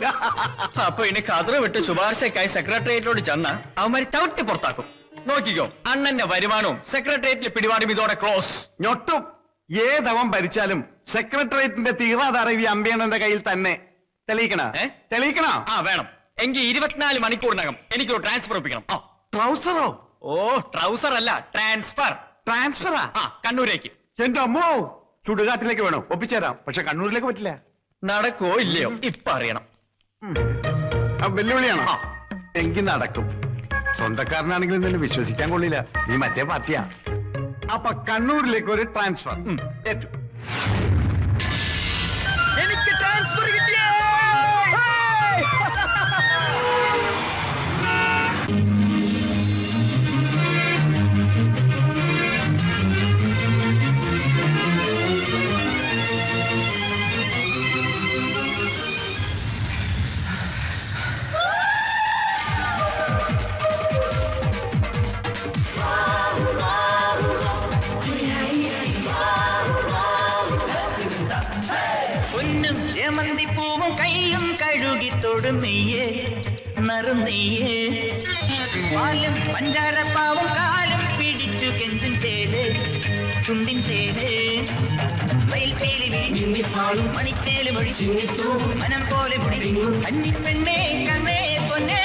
അപ്പൊ ഇനി കതറ് വിട്ട് ശുപാർശക്കായി സെക്രട്ടേറിയറ്റിലോട് ചെന്ന അവന്മാര് ചവിട്ടി പുറത്താക്കും. നോക്കിക്കോ അണ്ണന്റെ വരുമാനവും സെക്രട്ടേറിയറ്റിലെ പിടിപാടും ഇതോടെ ക്ലോസ്. ഞൊട്ടും. ഏതവൻ ഭരിച്ചാലും സെക്രട്ടേറിയറ്റിന്റെ തീറാതറിവി അമ്പിയണ്ണന്റെ കയ്യിൽ തന്നെ. തെളിയിക്കണ? തെളിയിക്കണ? ആ വേണം. എങ്കിൽ ഇരുപത്തിനാല് മണിക്കൂറിനകം എനിക്കൊരു ട്രാൻസ്ഫർ ഒപ്പിക്കണം. ട്രൗസറോ? ഓ ട്രൗസർ അല്ല ട്രാൻസ്ഫർ. ട്രാൻസ്ഫറാ? ആ കണ്ണൂരേക്ക്. എന്റെ അമ്മോ ചുടുകാട്ടിലേക്ക് വേണോ? ഒപ്പിച്ചേരാം. പക്ഷെ കണ്ണൂരിലേക്ക് പറ്റില്ല. നടക്കോ ഇല്ലയോ? ഇപ്പൊ അറിയണം. വെല്ലുവിളിയാണോ. എങ്കിൽ നടക്കും. സ്വന്തക്കാരനാണെങ്കിലും നിന്നെ വിശ്വസിക്കാൻ കൊള്ളില്ല. നീ മറ്റേ പാർട്ടിയാ. അപ്പൊ കണ്ണൂരിലേക്ക് ഒരു ട്രാൻസ്ഫർ ഏറ്റു. നറും നീയേ പാലും പഞ്ചാരപ്പാവും കാലും പിടിച്ചു കെഞ്ചും ചേൽ ചുണ്ടിൻ ചേൽ വിരിഞ്ഞിപ്പാളും മണിച്ചേൽ മൊഴി. മനം പോലെ മുടി. കന്നിപ്പെണ്ണേ കണ്ണേ പൊന്നേ.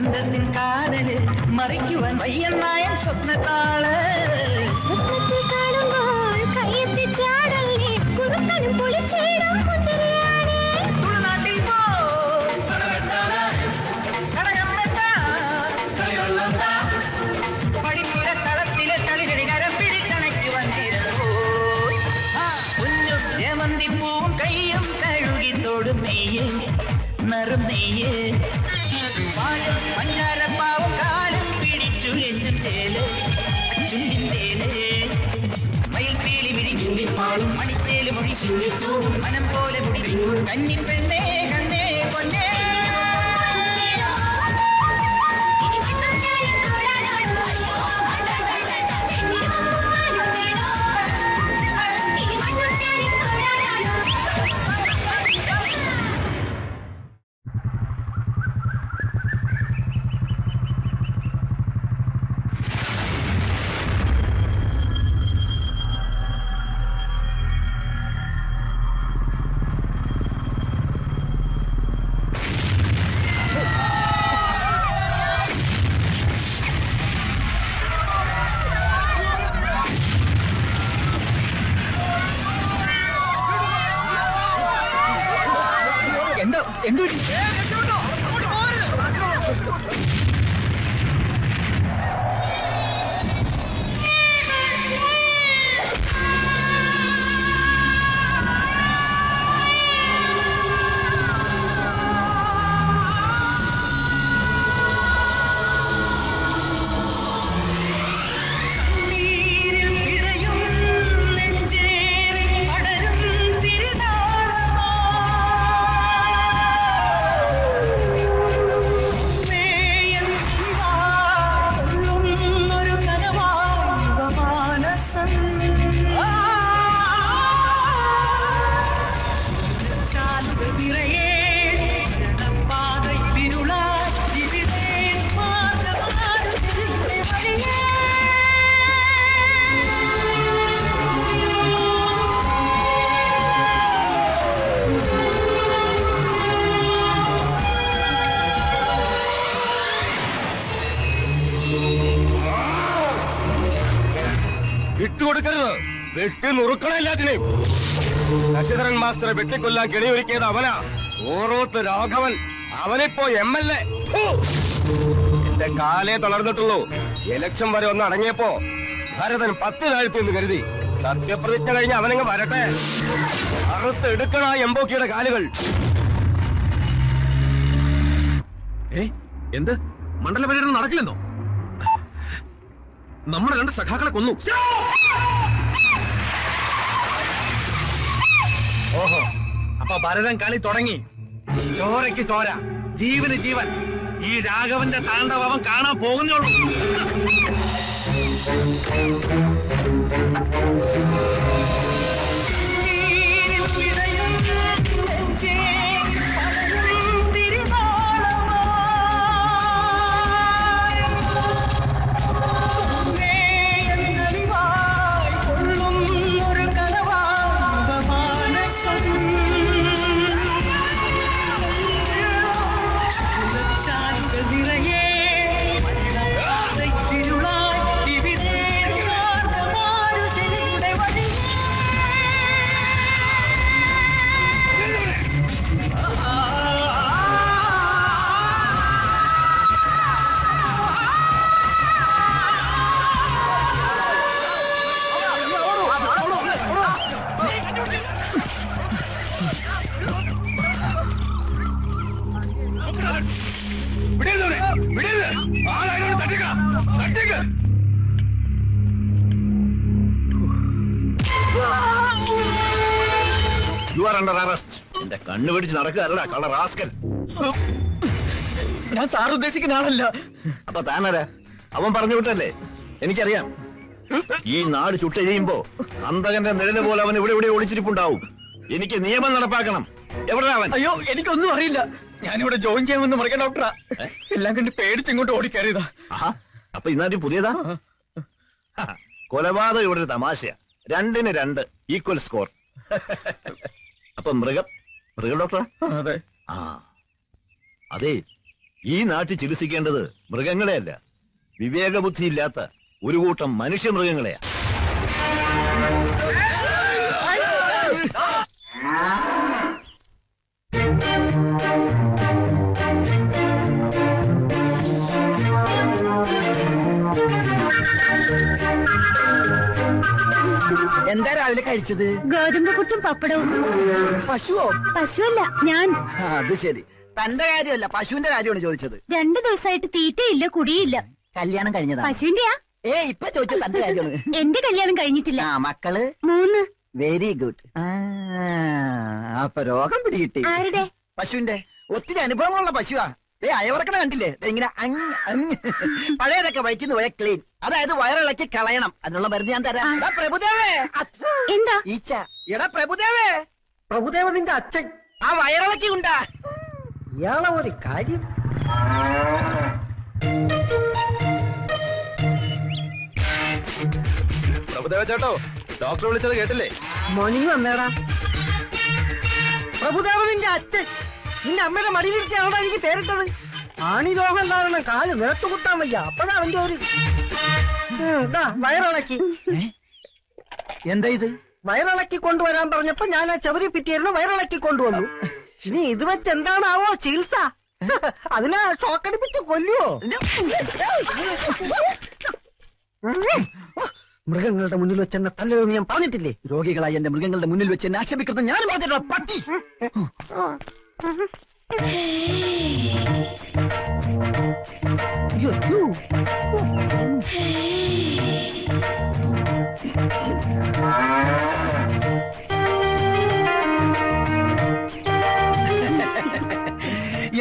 ചന്ദ്രത്തിൻ കാതൽ മറിക്കുവാൻ വയ്യന്നായൻ സ്വപ്നത്താൾ. സ്വപ്നത്തിൽ കാണുമ്പോൾ കുറുക്കനും പൊളിച്ചേടും പോ. മൊഴി മനം പോലെ മുടി കന്നിപ്പെണ്ണേ എന്ത് പറ്റി വെട്ടി നുറുക്കണം എല്ലാത്തിനെയും ശശിധരൻ മാസ്റ്ററെ വെട്ടിക്കൊല്ലാൻ കെണിയൊരുക്കിയത് അവനാ. ഓറോത്ത് രാഘവൻ. അവനിപ്പോ എം എൽ എ എന്റെ കാലേ തളർന്നിട്ടുള്ളൂ. ഇലക്ഷൻ വരെ ഒന്ന് അടങ്ങിയപ്പോ ഭരതൻ പത്ത് താഴ്ത്തി എന്ന് കരുതി. സത്യപ്രതിജ്ഞ കഴിഞ്ഞ് അവനങ്ങ് വരട്ടെ. അറുത്ത് എടുക്കണ എംബോക്കിയുടെ കാലുകൾ. എന്ത്? മണ്ഡല പര്യടനം നടക്കില്ലെന്നോ? നമ്മുടെ രണ്ട് സഖാക്കളെ കൊന്നു. ഓഹോ അപ്പൊ ഭരതൻ കളി തുടങ്ങി. ചോരയ്ക്ക് ചോര ജീവന് ജീവൻ. ഈ രാഘവന്റെ താണ്ഡവം കാണാൻ പോകുന്നേ യു ആർ അണ്ടർ അറസ്റ്റ് എന്റെ കണ്ണു പിടിച്ച് നടക്കുകയല്ല കള റാസ്കൽ ഞാൻ സാർ ഉദ്ദേശിക്കുന്ന ആളല്ല. അപ്പൊ താനരാ അവൻ പറഞ്ഞു വിട്ടല്ലേ? എനിക്കറിയാം. ഈ നാട് ചുട്ടെരിയുമ്പോ അന്തകന്റെ നിഴൽ പോലെ അവൻ ഇവിടെ ഇവിടെ ഒളിച്ചിരിപ്പുണ്ടാവും. എനിക്ക് നിയമം നടപ്പാക്കണം. എവിടെ അവൻ? അയ്യോ എനിക്കൊന്നും അറിയില്ല. ഞാനിവിടെ ജോയിൻ ചെയ്യാമെന്ന് മറിയ ഡോക്ടറാ. എല്ലാം കണ്ട് പേടിച്ച് ഇങ്ങോട്ട് ഓടിക്കയറിയതാ. അപ്പൊ ഇന്നാട്ടി പുതിയതാ? കൊലപാതകം ഇവിടെ ഒരു തമാശയാ. രണ്ടിന് രണ്ട് ഈക്വൽ സ്കോർ അപ്പൊ മൃഗം മൃഗ ഡോക്ടറാ? അതെ. ആ. അതെ ഈ നാട്ടിൽ ചികിത്സിക്കേണ്ടത് മൃഗങ്ങളെയല്ല. വിവേകബുദ്ധി ഇല്ലാത്ത ഒരു കൂട്ടം മനുഷ്യ മൃഗങ്ങളെയാ എന്താ രാവിലെ കഴിച്ചത്? ഗോതമ്പ് പുട്ടും പപ്പടവും. പശുവോ? പശുവല്ല ഞാൻ. അത് ശരി. തന്റെ കാര്യമല്ല പശുവിന്റെ കാര്യമാണ് ചോദിച്ചത്. രണ്ടു ദിവസമായിട്ട് തീറ്റയില്ല കുടിയില്ല. കല്യാണം കഴിഞ്ഞതാ. പശുവിന്റെയാ ഏ ഇപ്പൊ ചോദിച്ചു തന്റെ കാര്യമാണ്. എന്റെ കല്യാണം കഴിഞ്ഞിട്ടില്ല. ആ മക്കൾ? മൂന്ന്. വെരി ഗുഡ് അപ്പൊ രോഗം പിടികിട്ടി. ആരുടെ? പശുവിന്റെ ഒത്തിരി അനുഭവങ്ങളുള്ള പശുവാ. ഏ അയവറക്കണ കണ്ടില്ലേ? ഇങ്ങനെ അങ് അങ്. പഴയതൊക്കെ വഴിക്കുന്നു പോയ ക്ലീൻ അതായത് വയറിളക്കി കളയണം. അതിനുള്ള മരുന്ന് ഞാൻ തരാം. എടാ പ്രഭുദേവേ. എന്താ? ഈച്ച. എടാ പ്രഭുദേവേ. പ്രഭുദേവ നിന്റെ അച്ഛൻ. ആ വയറിളക്കി ഉണ്ടാ ഇയാളെ ഒരു കാര്യം. പ്രഭുദേവ ചേട്ടോ ഡോക്ടർ വിളിച്ചത് കേട്ടില്ലേ? മോർണിംഗ് വന്നേടാ. പ്രഭുദേവ നിന്റെ അച്ഛൻ. നിന്റെ അമ്മയുടെ മടിയിലിരുത്തിയാണോ എനിക്ക് പേരിട്ടത്? ആണി രോഗം കാരണം കാൽ നിലത്ത് കുത്താൻ വയ്യ. അപ്പഴാ അവന്റെ ഒരു വയറിളക്കി. എന്താ ഇത്? വയറിളക്കി കൊണ്ടുവരാൻ പറഞ്ഞപ്പോ ഞാൻ ആ ചവരി പിറ്റിയായിരുന്നു വയറിളക്കി കൊണ്ടുവന്നു. ഇനി ഇത് വെച്ച് എന്താണാവോ ചികിത്സ? അതിനെ ഷോക്കടിപ്പിച്ച് കൊല്ലുവോ? മൃഗങ്ങളുടെ മുന്നിൽ വെച്ച് എന്നെ തല്ലരുതെന്ന് ഞാൻ പറഞ്ഞിട്ടില്ലേ? രോഗികളായി എന്റെ മൃഗങ്ങളുടെ മുന്നിൽ വെച്ച് എന്നെ ആക്ഷേപിക്കുന്നത് ഞാൻ പറഞ്ഞിട്ടുള്ള പട്ടി.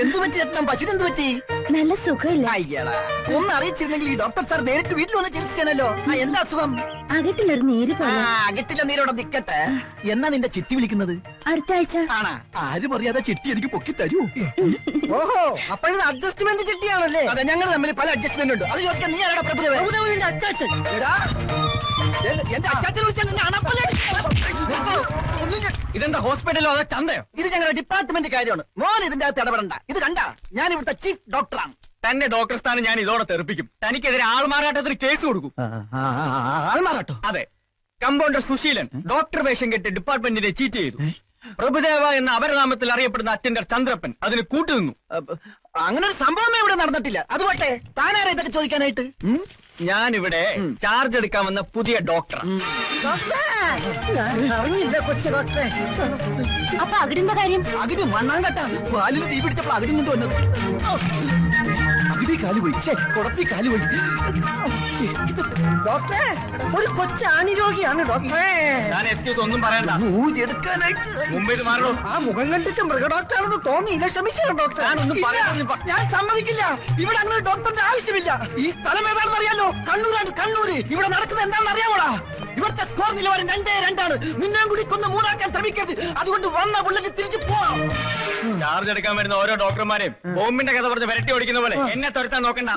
എന്ത് പറ്റി ചേട്ടൻ പറ്റി? നല്ല സുഖമില്ല. അയ്യടാ ഒന്ന് അറിയിച്ചിരുന്നെങ്കിൽ ഈ ഡോക്ടർ സാർ നേരിട്ട് വീട്ടിൽ വന്ന് ചികിത്സിച്ചാനല്ലോ. ആ എന്താ അസുഖം? അകട്ടിലൊരു നീര് ആ പോലെ. അകറ്റില്ല നീരോടെ നിക്കട്ടെ. എന്നാ നിന്റെ ചിട്ടി വിളിക്കുന്നത്? അടുത്ത ആഴ്ച. ആണാ. ആരും അറിയാതെ ചിട്ടി എനിക്ക് പൊക്കി തരൂ. ഓഹോ. അപ്പോഴത് അഡ്ജസ്റ്റ്മെന്റ് ചിട്ടിയാണല്ലേ? അതെ ഞങ്ങൾ തമ്മിൽ പല അഡ്ജസ്റ്റ്മെന്റ് ഉണ്ട്. അത് ചോദിക്കാൻ നീ ആരാടാ പ്രഭുദേവന്റെ അച്ചാച്ചൻ. എടാ. എന്റെ അച്ചാച്ചൻ വിളിച്ചാൽ നിന്നെ അണപ്പല്ലേ ഇതെന്താ ഹോസ്പിറ്റലോ അതോ ചന്തയോ? ഇത് ഞങ്ങളുടെ ഡിപ്പാർട്ട്മെന്റ് കാര്യമാണ്. മോൻ ഇതിന്റെ അകത്ത് ഇടപെടണ്ട. ഇത് കണ്ട? ഞാൻ ഇവിടുത്തെ ചീഫ് ഡോക്ടറാണ് തന്നെ ഡോക്ടർ സ്ഥാനം ഞാൻ ഇതോടെ തെറിപ്പിക്കും. തനിക്കെതിരെ ആൾമാറാട്ടത്തിന് കേസ് കൊടുക്കും. ആൾമാറാട്ടോ? അതെ. കമ്പൗണ്ടർ സുശീലൻ ഡോക്ടർ വേഷം കെട്ടി ഡിപ്പാർട്ട്മെന്റിനെ ചീറ്റ് ചെയ്തു. പ്രഭുദേവ എന്ന അപരനാമത്തിൽ അറിയപ്പെടുന്ന അച്ഛന്റെ ചന്ദ്രപ്പൻ അതിന് കൂട്ടുനിന്നു. അങ്ങനെ ഒരു സംഭവമേ ഇവിടെ നടന്നിട്ടില്ല. അത് താനാരെ താനാരാ ഇതൊക്കെ ചോദിക്കാനായിട്ട്? ഞാൻ ഇവിടെ ചാർജ് എടുക്കാൻ വന്ന പുതിയ ഡോക്ടർ അറിഞ്ഞില്ല കൊച്ചു ഡോക്ടറെ. അപ്പൊ അകിടിന്റെ കാര്യം? അകിടി മണ്ണാങ്കട്ട. പാലിന് തീ പിടിച്ചപ്പോൾ അകിടും കൊണ്ട് കുടത്തി ഡോക്ടറെ ഒരു ഡോക്ടറെ. ഒന്നും പറയണ്ട. ആ മുഖം കണ്ടിട്ട് മൃഗഡോക്ടറാണെന്ന് തോന്നിയില്ല. ക്ഷമിക്കണം ഡോക്ടർ ഞാൻ സമ്മതിക്കില്ല. ഇവിടെ അങ്ങനെ ഡോക്ടറിന്റെ ആവശ്യമില്ല. ഈ സ്ഥലം ഏതാണെന്ന് അറിയാലോ? കണ്ണൂരാണ് കണ്ണൂര്. ഇവിടെ നടക്കുന്നത് എന്താണെന്ന് അറിയാമോടാ? ഇവിടുത്തെ സ്കോർ നിലവാരം രണ്ടേ രണ്ടാണ്. നിന്നെയും കൂടി കൊന്ന് മൂന്നാക്കാൻ ശ്രമിക്കരുത്. അതുകൊണ്ട് വന്ന പുള്ളിക്ക് തിരിച്ചു പോവാം. ചാർജ് എടുക്കാൻ വരുന്ന ഓരോ ഡോക്ടർമാരെയും ബോംബിന്റെ കഥ പറഞ്ഞ് വരട്ടി ഓടിക്കുന്ന പോലെ എന്നെ തുരത്താൻ നോക്കണ്ട.